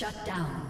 Shut down.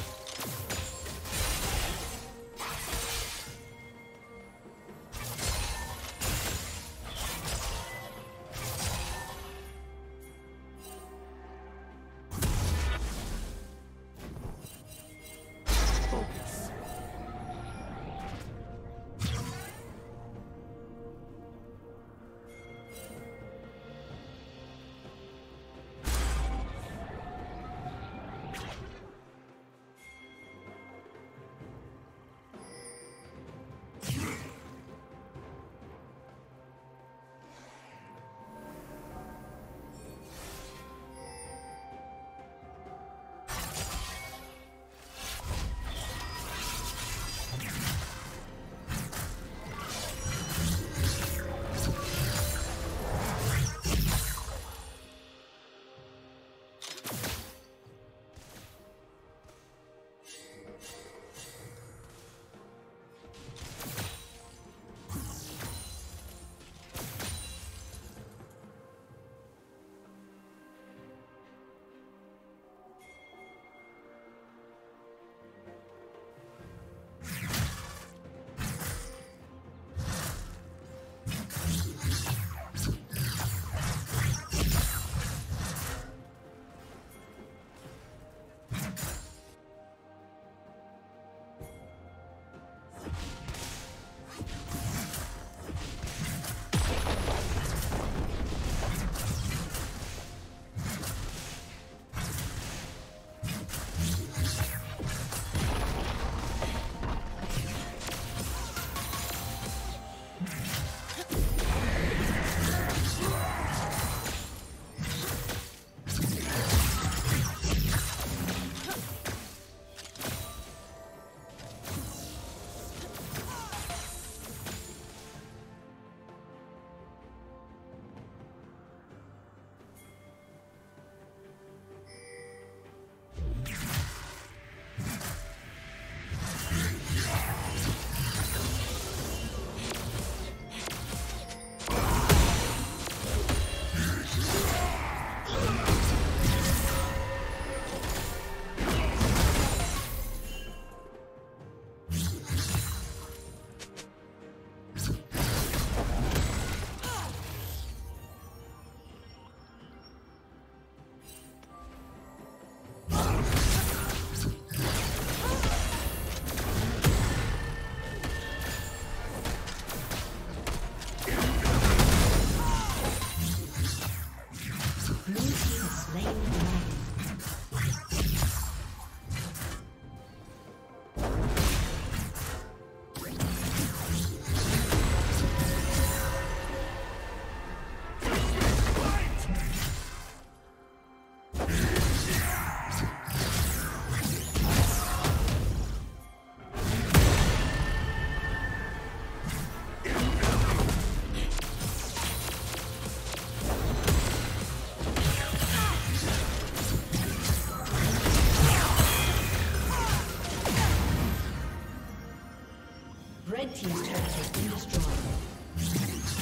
been destroyed.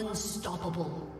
Unstoppable.